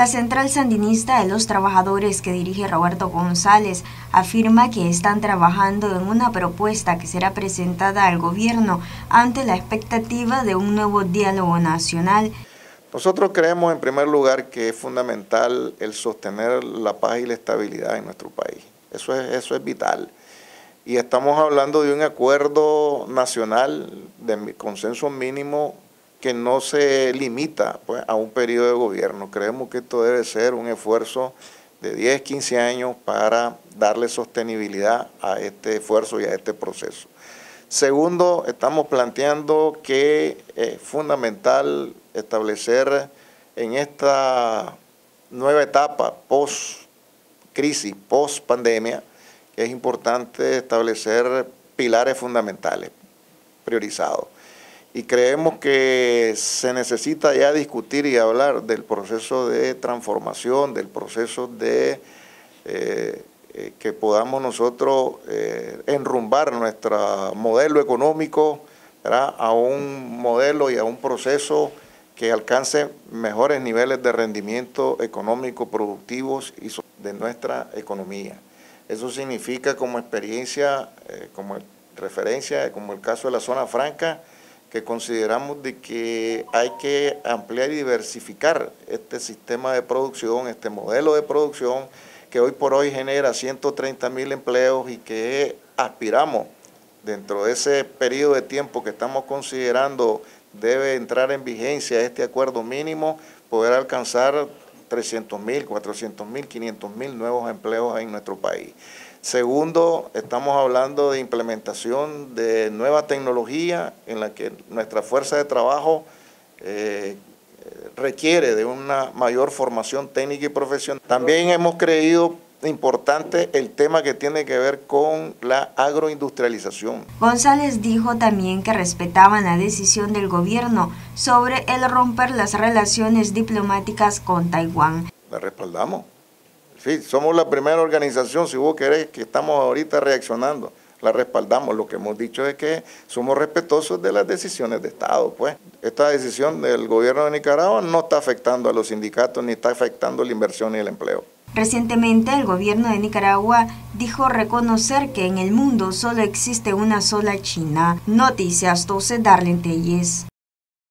La Central Sandinista de los Trabajadores que dirige Roberto González afirma que están trabajando en una propuesta que será presentada al gobierno ante la expectativa de un nuevo diálogo nacional. Nosotros creemos en primer lugar que es fundamental el sostener la paz y la estabilidad en nuestro país. Eso es, eso es vital. Y estamos hablando de un acuerdo nacional de consenso mínimo que no se limita pues, a un periodo de gobierno. Creemos que esto debe ser un esfuerzo de 10, 15 años para darle sostenibilidad a este esfuerzo y a este proceso. Segundo, estamos planteando que es fundamental establecer en esta nueva etapa post-crisis, post-pandemia, que es importante establecer pilares fundamentales priorizados y creemos que se necesita ya discutir y hablar del proceso de transformación, del proceso de eh, eh, que podamos nosotros eh, enrumbar nuestro modelo económico a un modelo y a un proceso que alcance mejores niveles de rendimiento económico, productivos y de nuestra economía. Eso significa como experiencia, como referencia, como el caso de la zona franca, que consideramos de que hay que ampliar y diversificar este sistema de producción, este modelo de producción que hoy por hoy genera 130 mil empleos y que aspiramos dentro de ese periodo de tiempo que estamos considerando debe entrar en vigencia este acuerdo mínimo, poder alcanzar 300 mil, 400 mil, 500 mil nuevos empleos en nuestro país. Segundo, estamos hablando de implementación de nueva tecnología en la que nuestra fuerza de trabajo eh, requiere de una mayor formación técnica y profesional. También hemos creído importante el tema que tiene que ver con la agroindustrialización. González dijo también que respetaban la decisión del gobierno sobre el romper las relaciones diplomáticas con Taiwán. La respaldamos. Sí, somos la primera organización, si vos querés, que estamos ahorita reaccionando. La respaldamos. Lo que hemos dicho es que somos respetuosos de las decisiones de Estado. Pues esta decisión del gobierno de Nicaragua no está afectando a los sindicatos ni está afectando la inversión y el empleo. Recientemente el gobierno de Nicaragua dijo reconocer que en el mundo solo existe una sola China. Noticias 12 Darlene Telles.